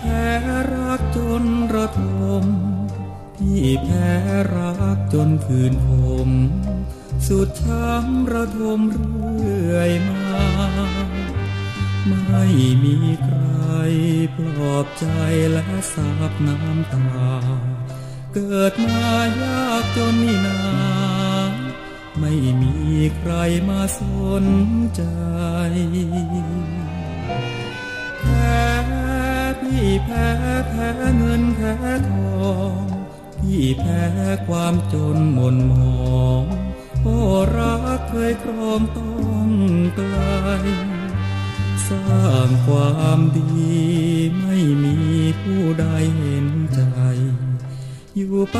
แพ้รักจนระทม พี่แพ้รักจนคืนคมสุดช้ำระทมเรื่อยมา ไม่มีใครปลอบใจและสาบน้ำตา เกิดมายากจนนี่นาไม่มีใครมาสนใจ พ้ทองพี่แพ้ความจนหม่นหมองโอ้รักเคยครองต้องไกลสร้างความดีไม่มีผู้ใดเห็นใจ อยู่ไป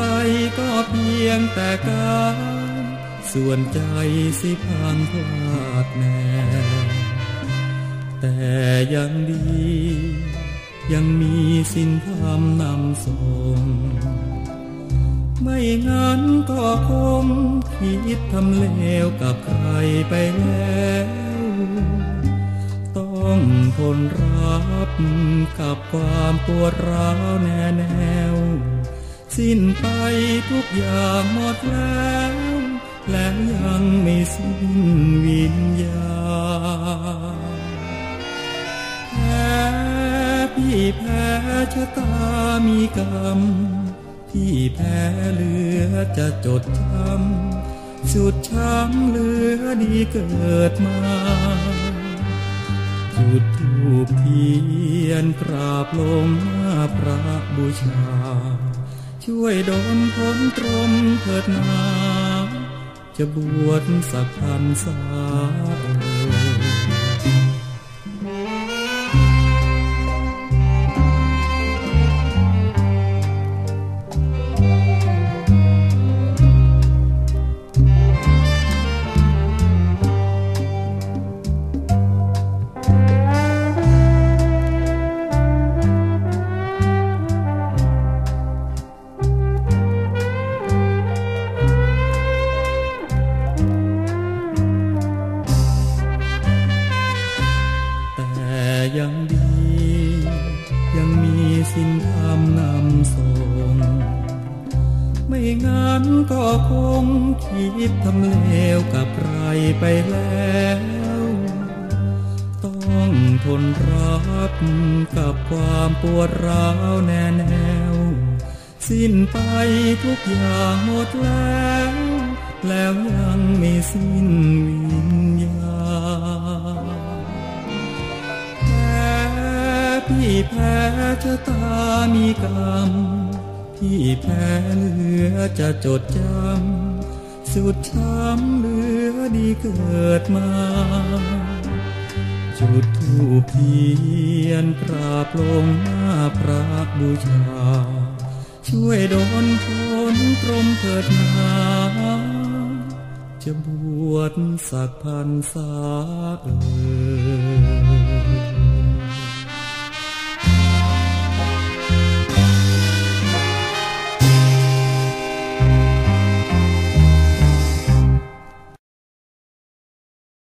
ก็เพียงแต่กายส่วนใจสิพังพลาดแน่แต่ยังดี ยังมีสินธรรมนำส่ง ไม่งั้นก็คงคิดทำเลวกับใครไปแล้ว ต้องทนรับกับความปวดร้าวแน่แนว สิ้นไปทุกอย่างหมดแล้ว แล้วยังไม่สิ้นวิญญาณ แพ้ชะตามีกรรมพี่แพ้เหลือจะจดจำสุดช้ำเหลือดีเกิดมาจุดทูบเทียนกราบลงหน้าพระบูชา ช่วยดลพ้นตรมเถิดนา จะบวชสักพันษา ยังดี ยังมีสิ้นธรรมนำส่ง ไม่งั้นก็คงคิดทำเลวกับใครไปแล้ว ต้องทนรับกับความปวดร้าวแน่แนว สิ้นไปทุกอย่างหมดแล้ว แล้วยังไม่สิ้นวิญญาณ พี่แพ้ชะตามีกรรม พี่แพ้เหลือจะจดจำ สุดช้ำเหลือดีเกิดมา จุดทูปเทียนกราบลงหน้าพระบูชา ช่วยดลพ้นตรมเถิดนาจะบวชสักพันษาเอ่ย